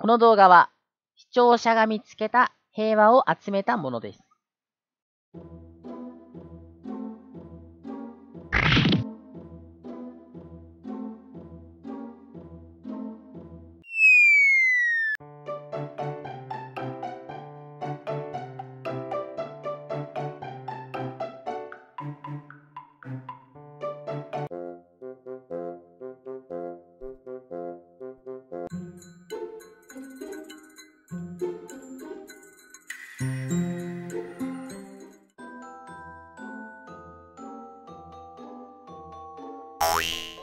この動画は視聴者が見つけた平和を集めたものです。Bye.